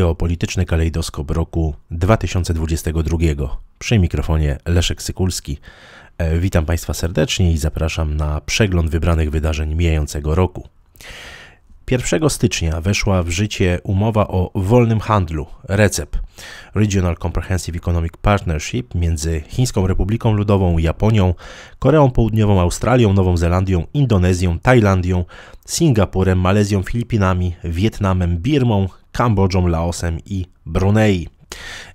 geopolityczny kalejdoskop roku 2022. Przy mikrofonie Leszek Sykulski. E, witam Państwa serdecznie i zapraszam na przegląd wybranych wydarzeń mijającego roku. 1 stycznia weszła w życie umowa o wolnym handlu RECEP Regional Comprehensive Economic Partnership między Chińską Republiką Ludową, Japonią, Koreą Południową, Australią, Nową Zelandią, Indonezją, Tajlandią, Singapurem, Malezją, Filipinami, Wietnamem, Birmą, Kambodżą, Laosem i Brunei.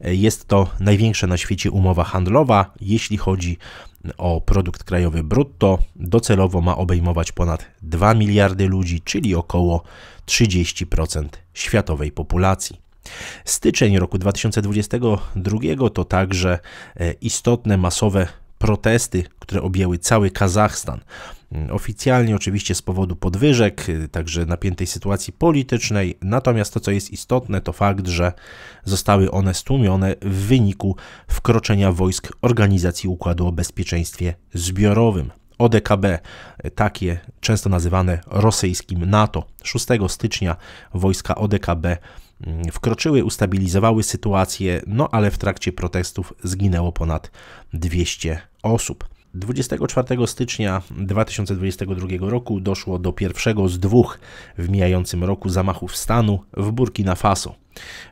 Jest to największa na świecie umowa handlowa, jeśli chodzi o produkt krajowy brutto. Docelowo ma obejmować ponad 2 miliardy ludzi, czyli około 30% światowej populacji. Styczeń roku 2022 to także e, istotne masowe protesty, które objęły cały Kazachstan. Mm, oficjalnie oczywiście z powodu podwyżek, y, także napiętej sytuacji politycznej, natomiast to co jest istotne to fakt, że zostały one stłumione w wyniku wkroczenia wojsk Organizacji Układu o Bezpieczeństwie Zbiorowym. ODKB, takie często nazywane rosyjskim NATO. 6 stycznia wojska ODKB wkroczyły, ustabilizowały sytuację, no ale w trakcie protestów zginęło ponad 200 osób. 24 stycznia 2022 roku doszło do pierwszego z dwóch w mijającym roku zamachów stanu w Burkina Faso.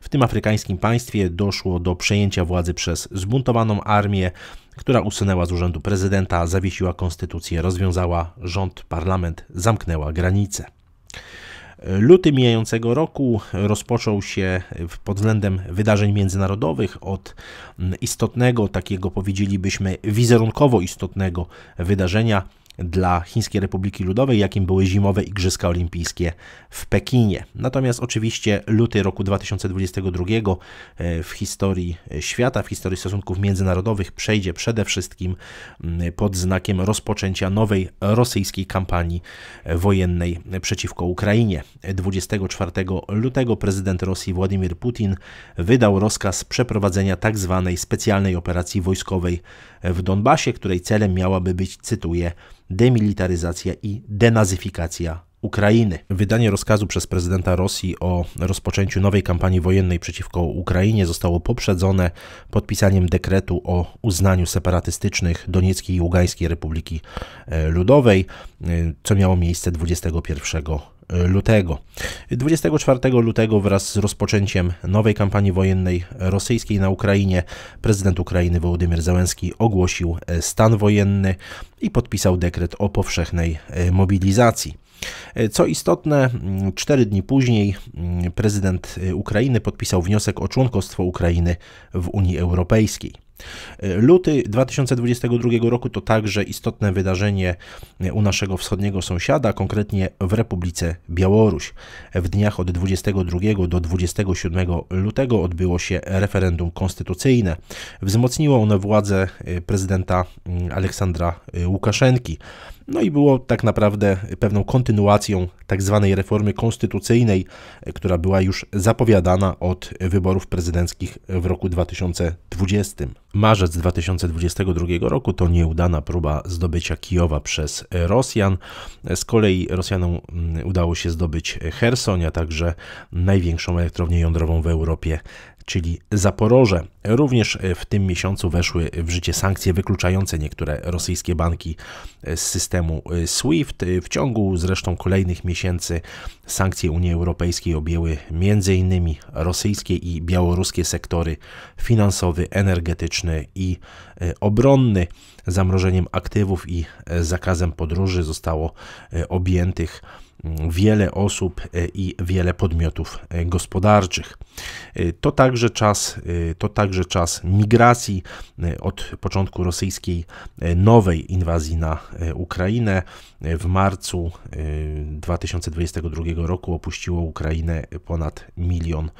W tym afrykańskim państwie doszło do przejęcia władzy przez zbuntowaną armię, która usunęła z urzędu prezydenta, zawiesiła konstytucję, rozwiązała rząd, parlament, zamknęła granice. Luty mijającego roku rozpoczął się pod względem wydarzeń międzynarodowych od istotnego, takiego powiedzielibyśmy wizerunkowo istotnego wydarzenia dla Chińskiej Republiki Ludowej, jakim były zimowe Igrzyska Olimpijskie w Pekinie. Natomiast oczywiście luty roku 2022 e, w historii świata, w historii stosunków międzynarodowych przejdzie przede wszystkim mm, pod znakiem rozpoczęcia nowej rosyjskiej kampanii wojennej przeciwko Ukrainie. 24 lutego prezydent Rosji Władimir Putin wydał rozkaz przeprowadzenia tzw. Tak specjalnej operacji wojskowej w Donbasie, której celem miałaby być, cytuję, demilitaryzacja i denazyfikacja Ukrainy. Wydanie rozkazu przez prezydenta Rosji o rozpoczęciu nowej kampanii wojennej przeciwko Ukrainie zostało poprzedzone podpisaniem dekretu o uznaniu separatystycznych Donieckiej i Ługańskiej Republiki e, Ludowej, e, co miało miejsce 21 lutego. 24 lutego wraz z rozpoczęciem nowej kampanii wojennej rosyjskiej na Ukrainie prezydent Ukrainy Wołodymyr Załęski ogłosił e, stan wojenny i podpisał dekret o powszechnej e, mobilizacji. E, co istotne, cztery dni później prezydent Ukrainy podpisał wniosek o członkostwo Ukrainy w Unii Europejskiej. Luty 2022 roku to także istotne wydarzenie u naszego wschodniego sąsiada, konkretnie w Republice Białoruś. W dniach od 22 do 27 lutego odbyło się referendum konstytucyjne. Wzmocniło ono władzę prezydenta Aleksandra Łukaszenki. No i było tak naprawdę pewną kontynuacją tak zwanej reformy konstytucyjnej, która była już zapowiadana od wyborów prezydenckich w roku 2020. Marzec 2022 roku to nieudana próba zdobycia Kijowa przez Rosjan. Z kolei Rosjanom mm, udało się zdobyć Hersoń, a także największą elektrownię jądrową w Europie, czyli Zaporoże. Również w tym miesiącu weszły w życie sankcje wykluczające niektóre rosyjskie banki z systemu SWIFT. W ciągu zresztą kolejnych miesięcy sankcje Unii Europejskiej objęły m.in. rosyjskie i białoruskie sektory finansowy, energetyczny i e, obronny. Zamrożeniem aktywów i e, zakazem podróży zostało e, objętych wiele osób e, i wiele podmiotów e, gospodarczych. E, to także czas, to także czas migracji od początku rosyjskiej nowej inwazji na Ukrainę. W marcu 2022 roku opuściło Ukrainę ponad milion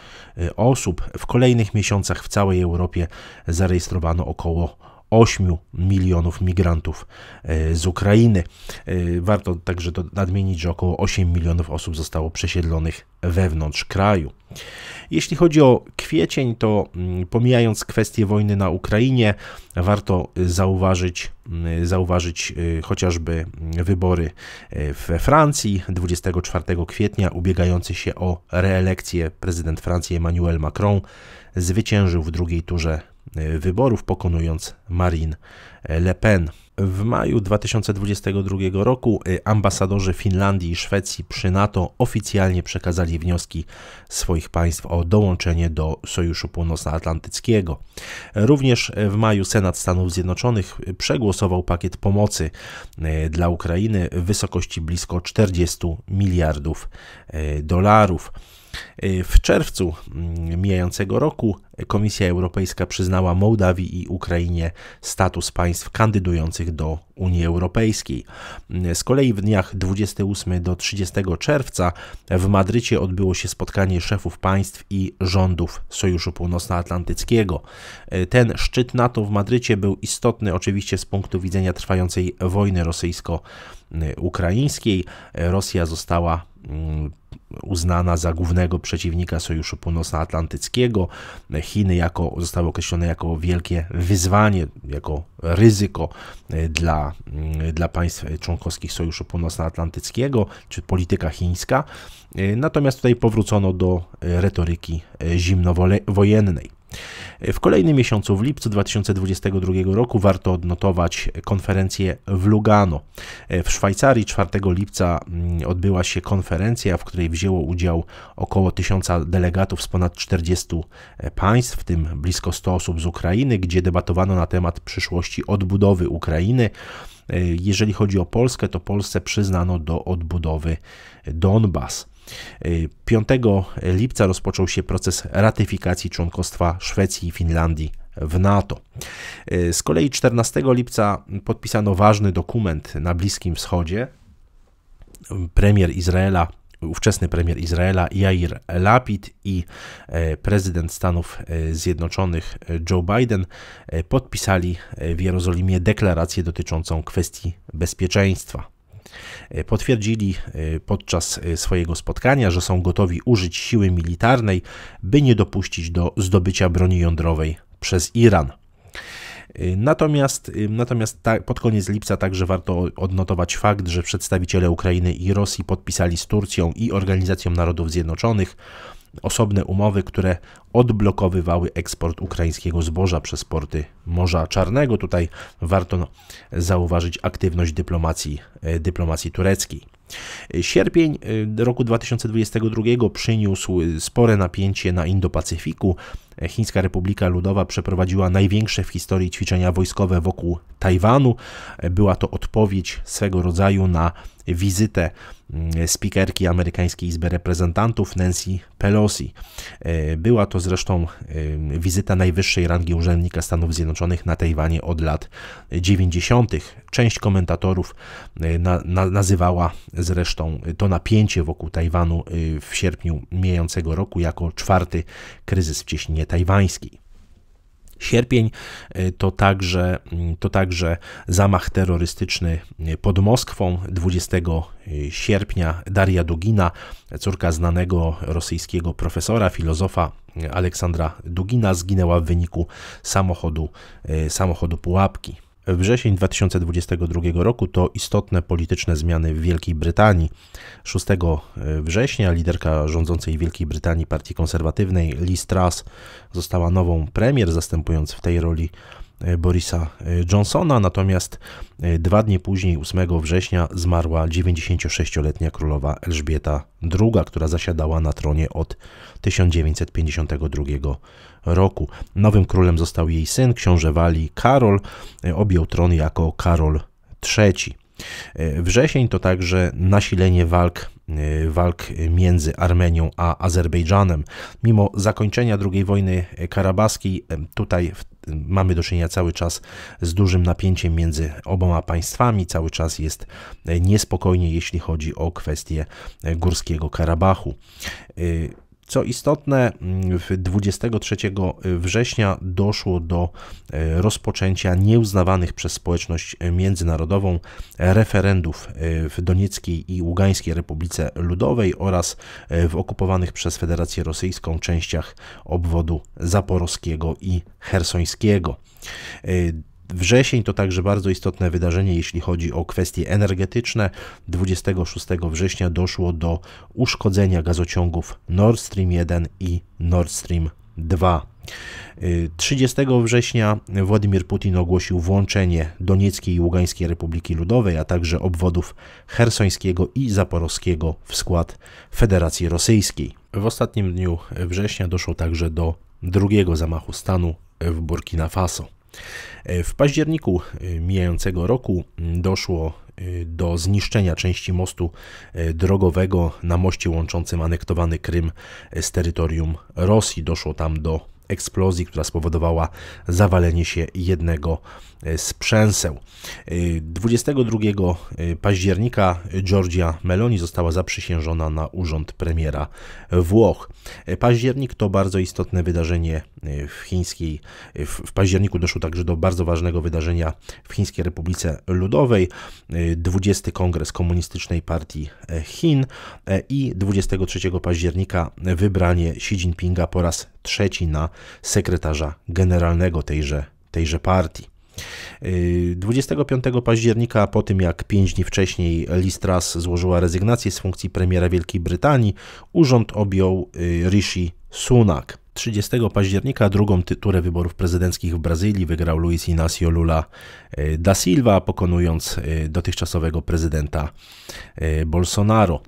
osób. W kolejnych miesiącach w całej Europie zarejestrowano około 8 milionów migrantów z Ukrainy. Warto także nadmienić, że około 8 milionów osób zostało przesiedlonych wewnątrz kraju. Jeśli chodzi o kwiecień, to mm, pomijając kwestię wojny na Ukrainie, warto zauważyć, mm, zauważyć chociażby wybory y, we Francji 24 kwietnia, ubiegający się o reelekcję prezydent Francji Emmanuel Macron zwyciężył w drugiej turze wyborów, pokonując Marine Le Pen. W maju 2022 roku y, ambasadorzy Finlandii i Szwecji przy NATO oficjalnie przekazali wnioski swoich państw o dołączenie do Sojuszu Północnoatlantyckiego. Również w maju Senat Stanów Zjednoczonych przegłosował pakiet pomocy dla Ukrainy w wysokości blisko 40 miliardów dolarów. W czerwcu mm, mijającego roku Komisja Europejska przyznała Mołdawii i Ukrainie status państw kandydujących do Unii Europejskiej. Z kolei w dniach 28 do 30 czerwca w Madrycie odbyło się spotkanie szefów państw i rządów Sojuszu Północnoatlantyckiego. Ten szczyt NATO w Madrycie był istotny oczywiście z punktu widzenia trwającej wojny rosyjsko-ukraińskiej. Rosja została uznana za głównego przeciwnika Sojuszu Północnoatlantyckiego. Chiny jako, zostały określone jako wielkie wyzwanie, jako ryzyko e, dla, mm, dla państw członkowskich Sojuszu Północnoatlantyckiego, czy polityka chińska. E, natomiast tutaj powrócono do retoryki e, zimnowojennej. W kolejnym miesiącu, w lipcu 2022 roku, warto odnotować konferencję w Lugano. W Szwajcarii 4 lipca mm, odbyła się konferencja, w której wzięło udział około 1000 delegatów z ponad 40 państw, w tym blisko 100 osób z Ukrainy, gdzie debatowano na temat przyszłości odbudowy Ukrainy. Jeżeli chodzi o Polskę, to Polsce przyznano do odbudowy Donbas. 5 lipca rozpoczął się proces ratyfikacji członkostwa Szwecji i Finlandii w NATO. Z kolei 14 lipca podpisano ważny dokument na Bliskim Wschodzie. Premier Izraela ówczesny premier Izraela Jair Lapid i e, prezydent Stanów e, Zjednoczonych Joe Biden e, podpisali w Jerozolimie deklarację dotyczącą kwestii bezpieczeństwa. E, potwierdzili e, podczas e, swojego spotkania, że są gotowi użyć siły militarnej, by nie dopuścić do zdobycia broni jądrowej przez Iran. Natomiast, natomiast pod koniec lipca także warto odnotować fakt, że przedstawiciele Ukrainy i Rosji podpisali z Turcją i Organizacją Narodów Zjednoczonych osobne umowy, które odblokowywały eksport ukraińskiego zboża przez porty Morza Czarnego. Tutaj warto zauważyć aktywność dyplomacji, e, dyplomacji tureckiej. Sierpień e, roku 2022 przyniósł spore napięcie na Indo-Pacyfiku. Chińska Republika Ludowa przeprowadziła największe w historii ćwiczenia wojskowe wokół Tajwanu. Była to odpowiedź swego rodzaju na wizytę mm, spikerki amerykańskiej Izby Reprezentantów Nancy Pelosi. E, była to zresztą e, wizyta najwyższej rangi urzędnika Stanów Zjednoczonych na Tajwanie od lat 90. Część komentatorów na, na, nazywała zresztą to napięcie wokół Tajwanu w sierpniu mijającego roku jako czwarty kryzys w cieśninie tajwańskiej. Sierpień y, to także, mm, to także zamach terrorystyczny y, pod Moskwą 20 y, sierpnia. Daria Dugina, córka znanego rosyjskiego profesora, filozofa Aleksandra Dugina, zginęła w wyniku samochodu, samochodu pułapki. Wrzesień 2022 roku to istotne polityczne zmiany w Wielkiej Brytanii. 6 września liderka rządzącej Wielkiej Brytanii Partii Konserwatywnej Liz Truss została nową premier, zastępując w tej roli e, Borisa e, Johnsona, natomiast e, dwa dni później, 8 września, zmarła 96-letnia królowa Elżbieta II, która zasiadała na tronie od 1952 roku. Nowym królem został jej syn, książę Walii Karol, objął tron jako Karol III. Wrzesień to także nasilenie walk, walk między Armenią a Azerbejdżanem. Mimo zakończenia II wojny karabaskiej, tutaj mamy do czynienia cały czas z dużym napięciem między oboma państwami, cały czas jest niespokojnie, jeśli chodzi o kwestię Górskiego Karabachu. Co istotne, 23 września doszło do e, rozpoczęcia nieuznawanych przez społeczność międzynarodową referendów e, w Donieckiej i Ługańskiej Republice Ludowej oraz e, w okupowanych przez Federację Rosyjską częściach obwodu zaporowskiego i hersońskiego. Wrzesień to także bardzo istotne wydarzenie, jeśli chodzi o kwestie energetyczne. 26 września doszło do uszkodzenia gazociągów Nord Stream 1 i Nord Stream 2. 30 września Władimir Putin ogłosił włączenie Donieckiej i Ługańskiej Republiki Ludowej, a także obwodów hersońskiego i zaporowskiego w skład Federacji Rosyjskiej. W ostatnim dniu września doszło także do drugiego zamachu stanu w Burkina Faso. E, w październiku e, mijającego roku doszło e, do zniszczenia części mostu drogowego na moście łączącym anektowany Krym z terytorium Rosji. Doszło tam do eksplozji, która spowodowała zawalenie się jednego z przęseł. 22 października Giorgia Meloni została zaprzysiężona na urząd premiera Włoch. Październik to bardzo istotne wydarzenie w chińskiej. W październiku doszło także do bardzo ważnego wydarzenia w Chińskiej Republice Ludowej. 20 Kongres Komunistycznej Partii Chin i 23 października wybranie Xi Jinpinga po raz trzeci na sekretarza generalnego tejże, tejże partii. 25 października, po tym jak 5 dni wcześniej Liz Truss złożyła rezygnację z funkcji premiera Wielkiej Brytanii, urząd objął y, Rishi Sunak. 30 października drugą turę wyborów prezydenckich w Brazylii wygrał Luiz Inácio Lula y, da Silva, pokonując y, dotychczasowego prezydenta Bolsonaro.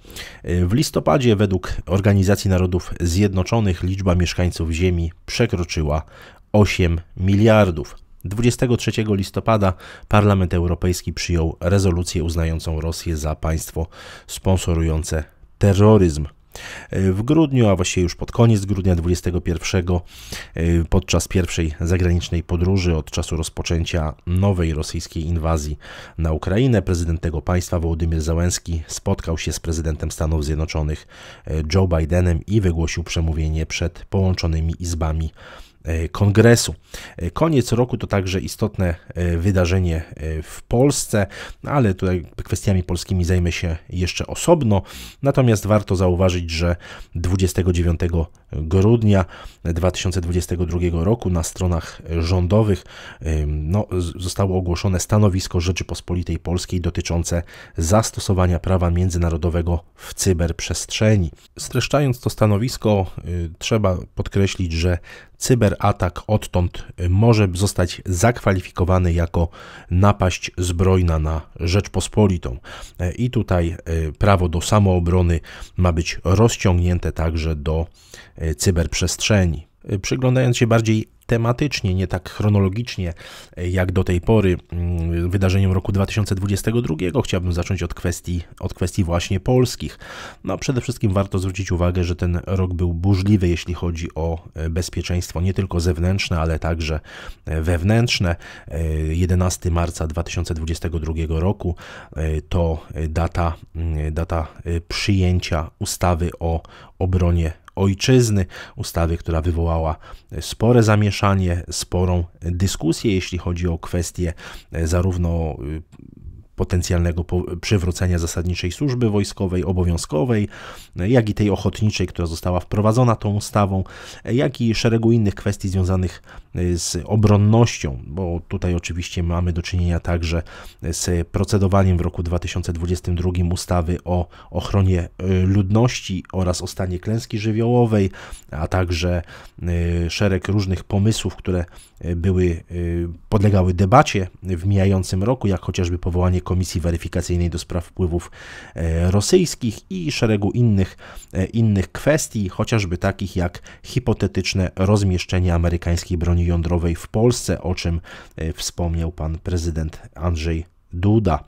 W listopadzie według Organizacji Narodów Zjednoczonych liczba mieszkańców Ziemi przekroczyła 8 miliardów. 23 listopada Parlament Europejski przyjął rezolucję uznającą Rosję za państwo sponsorujące terroryzm. W grudniu, a właściwie już pod koniec grudnia 21, podczas pierwszej zagranicznej podróży od czasu rozpoczęcia nowej rosyjskiej inwazji na Ukrainę, prezydent tego państwa Wołodymyr Załęski spotkał się z prezydentem Stanów Zjednoczonych Joe Bidenem i wygłosił przemówienie przed połączonymi izbami kongresu. E, koniec roku to także istotne e, wydarzenie w Polsce, ale tutaj kwestiami polskimi zajmę się jeszcze osobno. Natomiast warto zauważyć, że 29 grudnia 2022 roku na stronach rządowych no, zostało ogłoszone stanowisko Rzeczypospolitej Polskiej dotyczące zastosowania prawa międzynarodowego w cyberprzestrzeni. Streszczając to stanowisko, trzeba podkreślić, że cyberatak odtąd może zostać zakwalifikowany jako napaść zbrojna na Rzeczpospolitą. I tutaj prawo do samoobrony ma być rozciągnięte także do cyberprzestrzeni. Przyglądając się bardziej tematycznie, nie tak chronologicznie jak do tej pory mm, wydarzeniom roku 2022, chciałbym zacząć od kwestii, od kwestii właśnie polskich. No, przede wszystkim warto zwrócić uwagę, że ten rok był burzliwy, jeśli chodzi o e, bezpieczeństwo nie tylko zewnętrzne, ale także e, wewnętrzne. 11 e, marca 2022 roku to data, mm, data przyjęcia ustawy o obronie ojczyzny, ustawy, która wywołała spore zamieszanie, sporą dyskusję, jeśli chodzi o kwestie e, zarówno y, potencjalnego przywrócenia zasadniczej służby wojskowej, obowiązkowej, jak i tej ochotniczej, która została wprowadzona tą ustawą, jak i szeregu innych kwestii związanych e, z obronnością, bo tutaj oczywiście mamy do czynienia także z procedowaniem w roku 2022 ustawy o ochronie e, ludności oraz o stanie klęski żywiołowej, a także e, szereg różnych pomysłów, które były, podlegały debacie w mijającym roku, jak chociażby powołanie Komisji Weryfikacyjnej do spraw wpływów e, rosyjskich i szeregu innych, e, innych kwestii, chociażby takich jak hipotetyczne rozmieszczenie amerykańskiej broni jądrowej w Polsce, o czym e, wspomniał pan prezydent Andrzej Duda.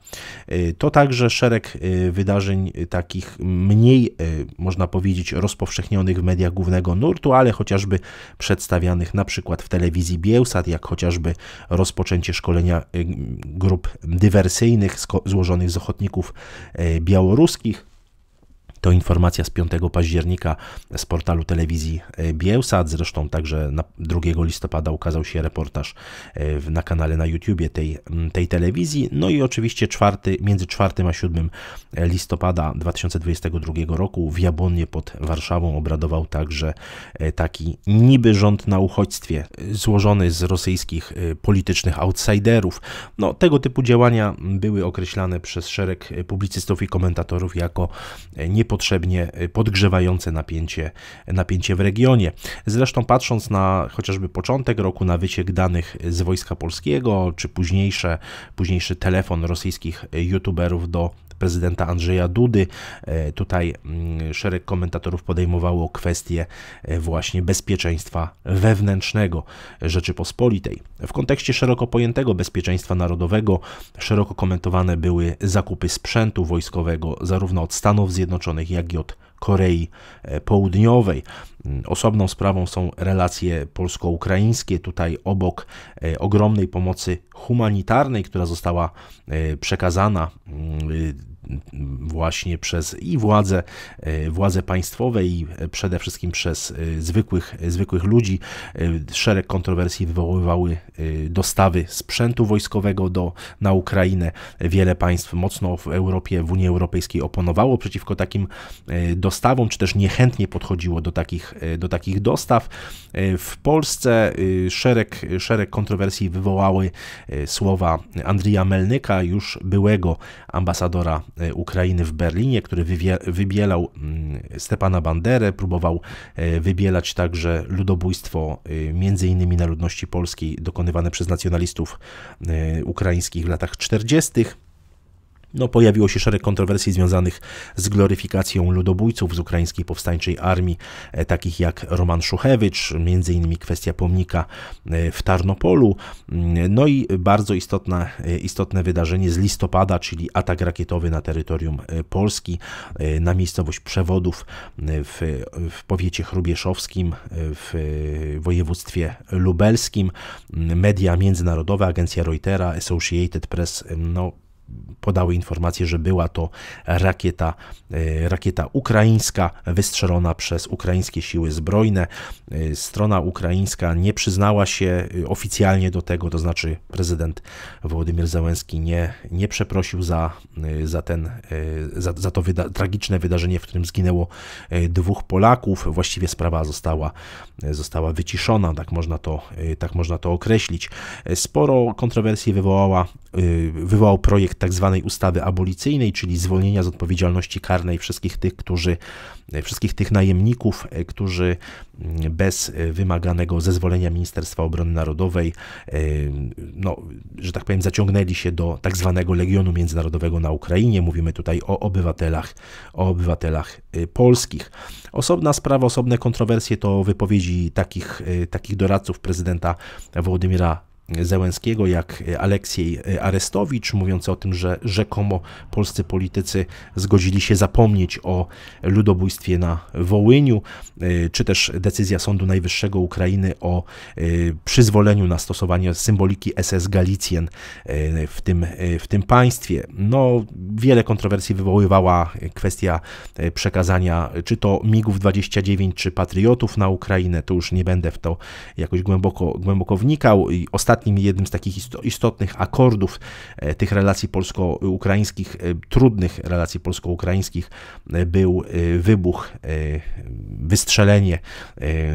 Y, to także szereg y, wydarzeń y, takich mniej, można powiedzieć, rozpowszechnionych w mediach głównego nurtu, ale chociażby przedstawianych na przykład w telewizji Bielsat, jak chociażby rozpoczęcie szkolenia grup dywersyjnych złożonych z ochotników białoruskich To informacja z 5 października z portalu telewizji e, Bielsat. Zresztą także 2 listopada ukazał się reportaż e, na kanale na YouTubie tej, tej telewizji. No i oczywiście czwarty, między 4 a 7 listopada 2022 roku w Jabłonie pod Warszawą obradował także e, taki niby rząd na uchodźstwie złożony z rosyjskich politycznych outsiderów. No, tego typu działania były określane przez szereg publicystów i komentatorów jako nie niepotrzebnie y, podgrzewające napięcie, napięcie w regionie. Zresztą patrząc na chociażby początek roku, na wyciek danych z Wojska Polskiego, czy późniejsze, późniejszy telefon rosyjskich youtuberów do prezydenta Andrzeja Dudy. E, tutaj mm, szereg komentatorów podejmowało kwestię e, właśnie bezpieczeństwa wewnętrznego Rzeczypospolitej. W kontekście szeroko pojętego bezpieczeństwa narodowego szeroko komentowane były zakupy sprzętu wojskowego zarówno od Stanów Zjednoczonych, jak i od Korei e, Południowej. Mm, osobną sprawą są relacje polsko-ukraińskie. Tutaj obok ogromnej pomocy humanitarnej, która została przekazana mm, właśnie przez i władze, władze państwowe i przede wszystkim przez zwykłych, zwykłych ludzi. Szereg kontrowersji wywoływały dostawy sprzętu wojskowego do, na Ukrainę. Wiele państw mocno w Europie, w Unii Europejskiej oponowało przeciwko takim dostawom, czy też niechętnie podchodziło do takich, e, do takich dostaw. E, w Polsce e, szereg, szereg kontrowersji wywołały słowa Andrija Melnyka, już byłego ambasadora Ukrainy w Berlinie, który wybielał mm, Stepana Banderę, próbował wybielać także ludobójstwo między innymi na ludności polskiej dokonywane przez nacjonalistów ukraińskich w latach 40. No, pojawiło się szereg kontrowersji związanych z gloryfikacją ludobójców z ukraińskiej powstańczej armii, e, takich jak Roman Szuchewicz, między innymi kwestia pomnika e, w Tarnopolu. Mm, no i bardzo istotne, e, istotne wydarzenie z listopada, czyli atak rakietowy na terytorium Polski, na miejscowość Przewodów w, w powiecie chrubieszowskim, w województwie lubelskim. Media międzynarodowe, agencja Reutera, Associated Press, no, podały informację, że była to rakieta, e, rakieta ukraińska wystrzelona przez ukraińskie siły zbrojne. E, strona ukraińska nie przyznała się e, oficjalnie do tego, to znaczy prezydent Wołodymyr Załęski nie, nie przeprosił za, za, ten, za, za to wyda tragiczne wydarzenie, w którym zginęło dwóch Polaków. Właściwie sprawa została, została wyciszona, tak można, to, tak można to określić. Sporo kontrowersji wywołała, wywołał projekt tak zwanej ustawy abolicyjnej, czyli zwolnienia z odpowiedzialności karnej wszystkich tych, którzy, wszystkich tych najemników, e, którzy bez wymaganego zezwolenia Ministerstwa Obrony Narodowej, no, że tak powiem, zaciągnęli się do tak zwanego Legionu Międzynarodowego na Ukrainie. Mówimy tutaj o obywatelach, o obywatelach polskich. Osobna sprawa, osobne kontrowersje to wypowiedzi takich, takich doradców prezydenta Wołodymira Zełenskiego, jak Aleksiej Arestowicz, mówiący o tym, że rzekomo polscy politycy zgodzili się zapomnieć o ludobójstwie na Wołyniu, y, czy też decyzja Sądu Najwyższego Ukrainy o y, przyzwoleniu na stosowanie symboliki SS Galicjen y, w tym, w tym państwie. No, wiele kontrowersji wywoływała kwestia przekazania czy to MIGów 29, czy Patriotów na Ukrainę. Tu już nie będę w to jakoś głęboko, głęboko wnikał. I ostatnio ostatnim jednym z takich istotnych akordów e, tych relacji polsko-ukraińskich, e, trudnych relacji polsko-ukraińskich e, był wybuch, wystrzelenie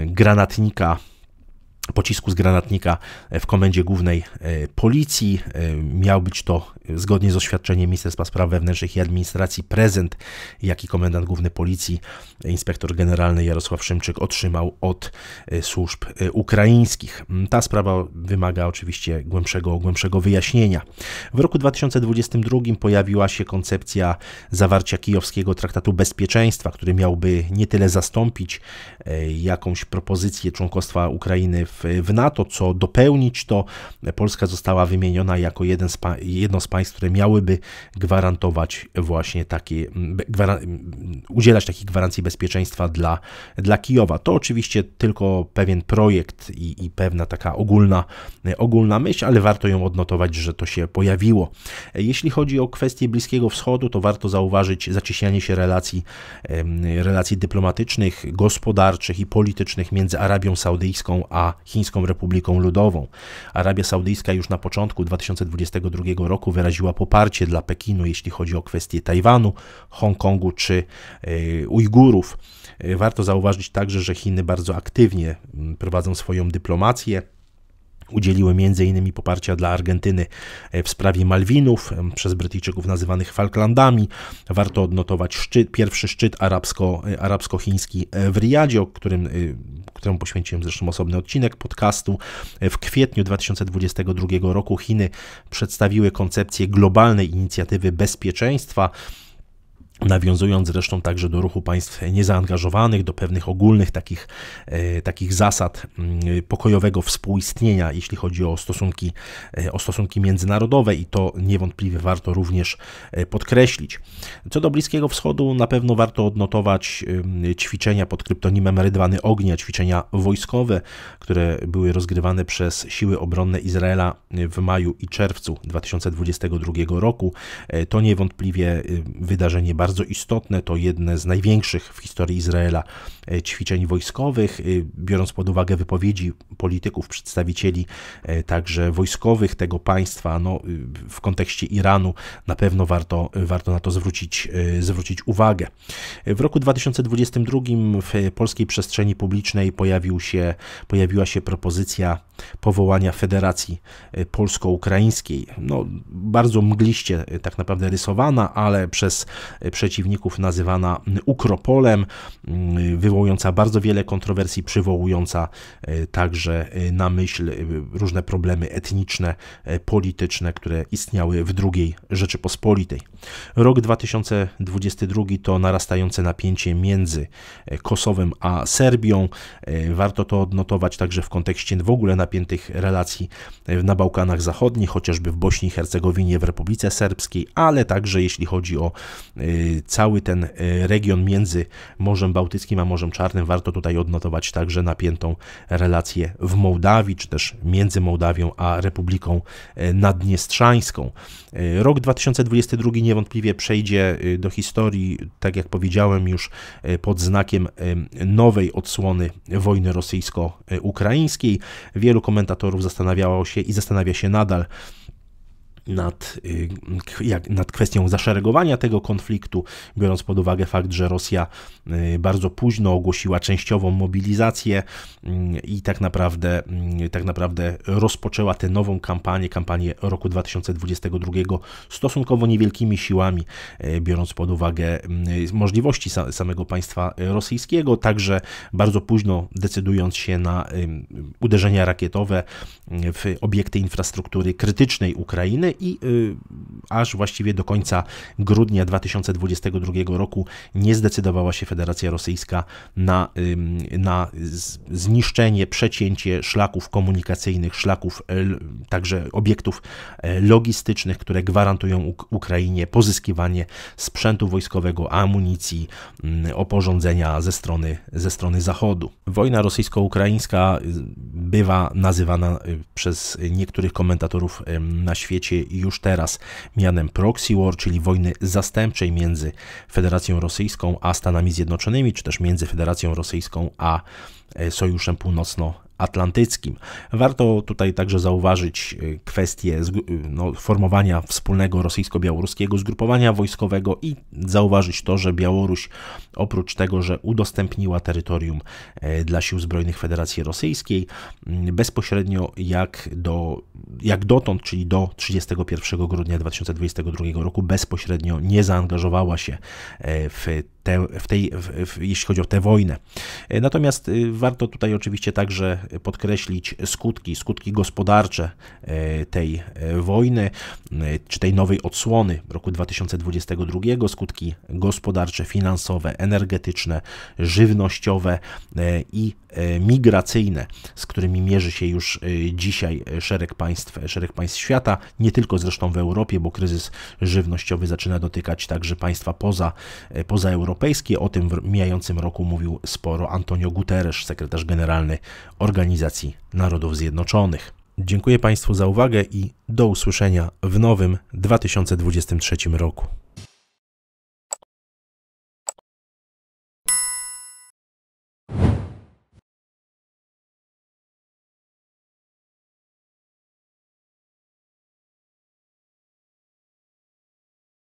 granatnika pocisku z granatnika w komendzie głównej policji. Miał być to zgodnie z oświadczeniem Ministerstwa Spraw Wewnętrznych i Administracji prezent, jaki komendant główny policji, inspektor generalny Jarosław Szymczyk otrzymał od e, służb e, ukraińskich. Ta sprawa wymaga oczywiście głębszego, głębszego wyjaśnienia. W roku 2022 pojawiła się koncepcja zawarcia kijowskiego traktatu bezpieczeństwa, który miałby nie tyle zastąpić e, jakąś propozycję członkostwa Ukrainy w, w NATO. Co dopełnić, to Polska została wymieniona jako jeden z, jedno z państw, które miałyby gwarantować właśnie takie, gwaran udzielać takich gwarancji bezpieczeństwa dla, dla Kijowa. To oczywiście tylko pewien projekt i, i pewna taka ogólna, ogólna myśl, ale warto ją odnotować, że to się pojawiło. Jeśli chodzi o kwestie Bliskiego Wschodu, to warto zauważyć zacieśnianie się relacji, relacji dyplomatycznych, gospodarczych i politycznych między Arabią Saudyjską a Chińską Republiką Ludową. Arabia Saudyjska już na początku 2022 roku wyraziła poparcie dla Pekinu, jeśli chodzi o kwestie Tajwanu, Hongkongu czy e, Ujgurów. E, warto zauważyć także, że Chiny bardzo aktywnie prowadzą swoją dyplomację udzieliły m.in. poparcia dla Argentyny e, w sprawie Malwinów, przez Brytyjczyków nazywanych Falklandami. Warto odnotować szczyt, pierwszy szczyt arabsko, e, arabsko-chiński e, w Riyadzie, o którym, któremu poświęciłem zresztą osobny odcinek podcastu. W kwietniu 2022 roku Chiny przedstawiły koncepcję globalnej inicjatywy bezpieczeństwa, nawiązując zresztą także do ruchu państw niezaangażowanych, do pewnych ogólnych takich, e, takich zasad mm, pokojowego współistnienia, jeśli chodzi o stosunki, e, o stosunki międzynarodowe i to niewątpliwie warto również e, podkreślić. Co do Bliskiego Wschodu, na pewno warto odnotować ćwiczenia pod kryptonimem Rydwany Ognia, ćwiczenia wojskowe, które były rozgrywane przez siły obronne Izraela w maju i czerwcu 2022 roku. To niewątpliwie wydarzenie bardzo bardzo istotne, to jedne z największych w historii Izraela e, ćwiczeń wojskowych, e, biorąc pod uwagę wypowiedzi polityków, przedstawicieli e, także wojskowych tego państwa, no, w kontekście Iranu na pewno warto, warto na to zwrócić, zwrócić uwagę. W roku 2022 w polskiej przestrzeni publicznej pojawił się, pojawiła się propozycja powołania Federacji Polsko-Ukraińskiej. No, bardzo mgliście tak naprawdę rysowana, ale przez przeciwników nazywana Ukropolem, mm, wywołująca bardzo wiele kontrowersji, przywołująca e, także e, na myśl e, różne problemy etniczne, polityczne, które istniały w II Rzeczypospolitej. Rok 2022 to narastające napięcie między Kosowem a Serbią. Warto to odnotować także w kontekście w ogóle napiętych relacji na Bałkanach Zachodnich, chociażby w Bośni i Hercegowinie, w Republice Serbskiej, ale także jeśli chodzi o cały ten region między Morzem Bałtyckim a Morzem Czarnym. Warto tutaj odnotować także napiętą relację w Mołdawii, czy też między Mołdawią a Republiką e, Naddniestrzańską. E, rok 2022 niewątpliwie przejdzie do historii, tak jak powiedziałem już, pod znakiem nowej odsłony wojny rosyjsko-ukraińskiej. Wielu komentatorów zastanawiało się i zastanawia się nadal, nad, y, jak, nad kwestią zaszeregowania tego konfliktu, biorąc pod uwagę fakt, że Rosja y, bardzo późno ogłosiła częściową mobilizację y, i tak naprawdę, tak naprawdę rozpoczęła tę nową kampanię, kampanię roku 2022 stosunkowo niewielkimi siłami, biorąc pod uwagę możliwości samego państwa rosyjskiego, także bardzo późno decydując się na uderzenia rakietowe w obiekty infrastruktury krytycznej Ukrainy i y, aż właściwie do końca grudnia 2022 roku nie zdecydowała się Federacja Rosyjska na, na zniszczenie, przecięcie szlaków komunikacyjnych, szlaków, e, także obiektów e, logistycznych, które gwarantują Ukrainie pozyskiwanie sprzętu wojskowego, amunicji, oporządzenia ze strony, ze strony Zachodu. Wojna rosyjsko-ukraińska y, bywa nazywana y, przez niektórych komentatorów na świecie już teraz. Mianem proxy war, czyli wojny zastępczej między Federacją Rosyjską a Stanami Zjednoczonymi, czy też między Federacją Rosyjską a e, Sojuszem Północno Atlantyckim. Warto tutaj także zauważyć y, kwestię y, no, formowania wspólnego rosyjsko-białoruskiego zgrupowania wojskowego i zauważyć to, że Białoruś oprócz tego, że udostępniła terytorium e, dla sił zbrojnych Federacji Rosyjskiej, mm, bezpośrednio jak, do, jak dotąd, czyli do 31 grudnia 2022 roku, bezpośrednio nie zaangażowała się e, w te, w tej, w, w, jeśli chodzi o tę wojnę. Natomiast warto tutaj oczywiście także podkreślić skutki, skutki gospodarcze tej wojny, czy tej nowej odsłony roku 2022, skutki gospodarcze, finansowe, energetyczne, żywnościowe i migracyjne, z którymi mierzy się już dzisiaj szereg państw, szereg państw świata, nie tylko zresztą w Europie, bo kryzys żywnościowy zaczyna dotykać także państwa poza, pozaeuropejskie. O tym w mijającym roku mówił sporo Antonio Guterres, sekretarz generalny Organizacji Narodów Zjednoczonych. Dziękuję Państwu za uwagę i do usłyszenia w nowym 2023 roku.